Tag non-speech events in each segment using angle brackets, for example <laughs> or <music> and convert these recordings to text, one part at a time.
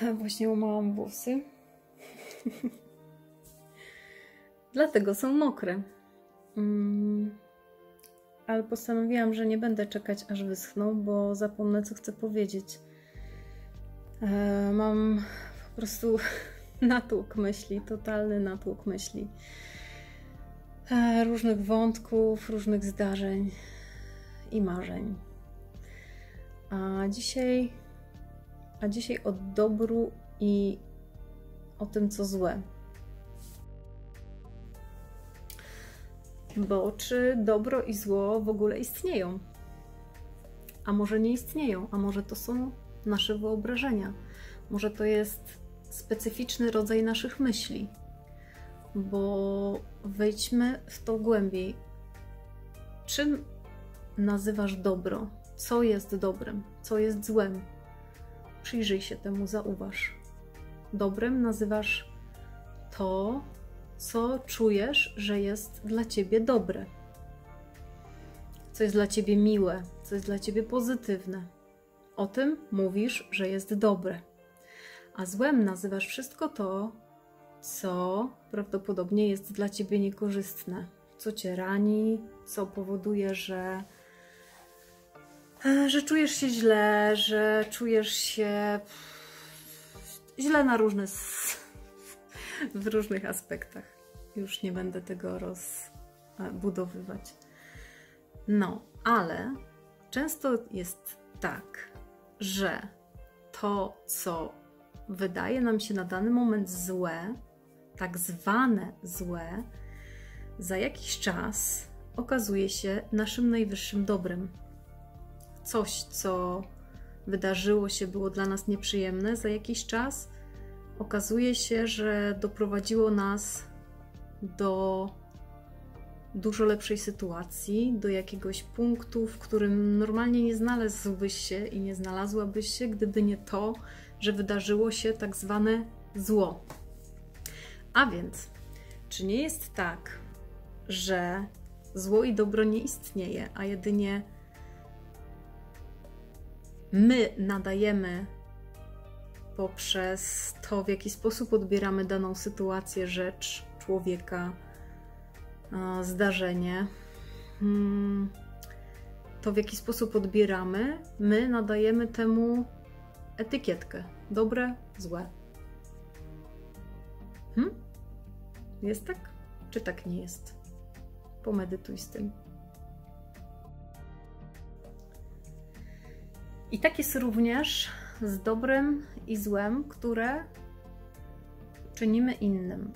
<laughs> Właśnie umałam włosy. <laughs> Dlatego są mokre. Mm. Ale postanowiłam, że nie będę czekać, aż wyschną, bo zapomnę, co chcę powiedzieć. E, mam po prostu <laughs> natłok myśli, totalny natłok myśli. E, różnych wątków, różnych zdarzeń i marzeń. A dzisiaj, a dzisiaj o dobru i o tym, co złe. Bo czy dobro i zło w ogóle istnieją? A może nie istnieją? A może to są nasze wyobrażenia? Może to jest specyficzny rodzaj naszych myśli? Bo wejdźmy w to głębiej. Czym nazywasz dobro? Co jest dobrem? Co jest złem? Przyjrzyj się temu, zauważ. Dobrem nazywasz to, co czujesz, że jest dla ciebie dobre, co jest dla ciebie miłe, co jest dla ciebie pozytywne. O tym mówisz, że jest dobre. A złem nazywasz wszystko to, co prawdopodobnie jest dla ciebie niekorzystne, co cię rani, co powoduje, że, że czujesz się źle, że czujesz się źle na różne w różnych aspektach. Już nie będę tego rozbudowywać. No, ale często jest tak, że to, co wydaje nam się na dany moment złe, tak zwane złe, za jakiś czas okazuje się naszym najwyższym dobrem. Coś, co wydarzyło się, było dla nas nieprzyjemne, za jakiś czas okazuje się, że doprowadziło nas do dużo lepszej sytuacji, do jakiegoś punktu, w którym normalnie nie znalazłbyś się i nie znalazłabyś się, gdyby nie to, że wydarzyło się tak zwane zło. A więc, czy nie jest tak, że zło i dobro nie istnieje, a jedynie my nadajemy poprzez to, w jaki sposób odbieramy daną sytuację, rzecz, człowieka, zdarzenie, hmm, to w jaki sposób odbieramy, my nadajemy temu etykietkę: dobre, złe. Hmm? Jest tak? Czy tak nie jest? Pomedytuj z tym. I tak jest również z dobrem i złem, które czynimy innym.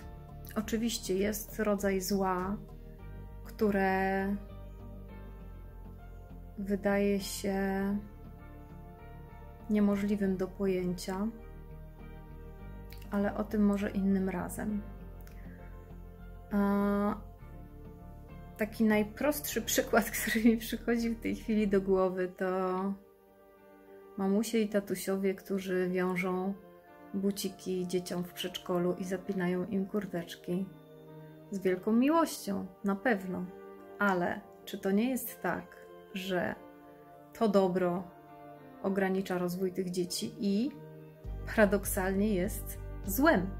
Oczywiście jest rodzaj zła, które wydaje się niemożliwym do pojęcia, ale o tym może innym razem. Taki najprostszy <laughs> przykład, który mi przychodzi w tej chwili do głowy, to mamusie i tatusiowie, którzy wiążą buciki dzieciom w przedszkolu i zapinają im kurteczki. Z wielką miłością, na pewno. Ale czy to nie jest tak, że to dobro ogranicza rozwój tych dzieci i paradoksalnie jest złem?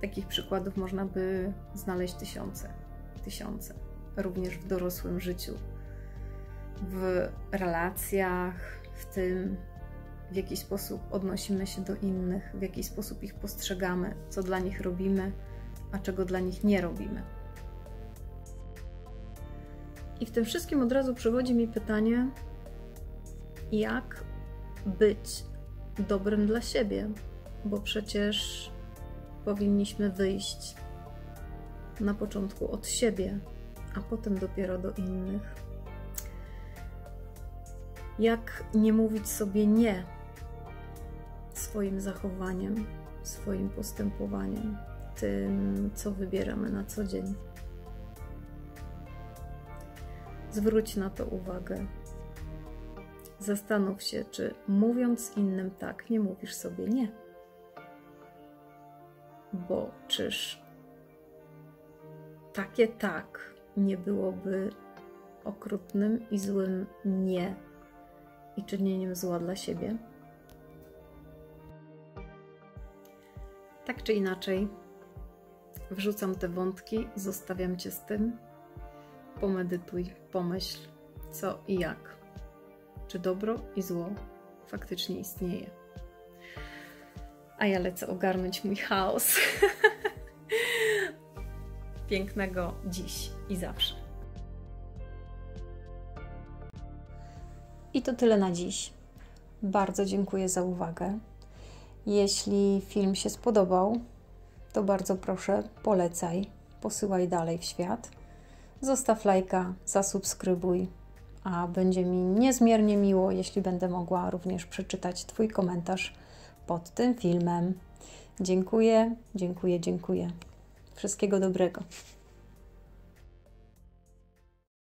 Takich przykładów można by znaleźć tysiące, tysiące, również w dorosłym życiu, w relacjach, w tym, w jaki sposób odnosimy się do innych, w jaki sposób ich postrzegamy, co dla nich robimy, a czego dla nich nie robimy. I w tym wszystkim od razu przychodzi mi pytanie, jak być dobrym dla siebie, bo przecież powinniśmy wyjść na początku od siebie, a potem dopiero do innych. Jak nie mówić sobie nie swoim zachowaniem, swoim postępowaniem, tym, co wybieramy na co dzień. Zwróć na to uwagę. Zastanów się, czy mówiąc innym tak, nie mówisz sobie nie. Bo czyż takie tak nie byłoby okrutnym i złym nie i czynieniem zła dla siebie? Tak czy inaczej, wrzucam te wątki, zostawiam cię z tym. Pomedytuj, pomyśl, co i jak. Czy dobro i zło faktycznie istnieje. A ja lecę ogarnąć mój chaos. <laughs> Pięknego dziś i zawsze. I to tyle na dziś. Bardzo dziękuję za uwagę. Jeśli film się spodobał, to bardzo proszę, polecaj, posyłaj dalej w świat. Zostaw lajka, zasubskrybuj, a będzie mi niezmiernie miło, jeśli będę mogła również przeczytać Twój komentarz pod tym filmem. Dziękuję, dziękuję, dziękuję. Wszystkiego dobrego.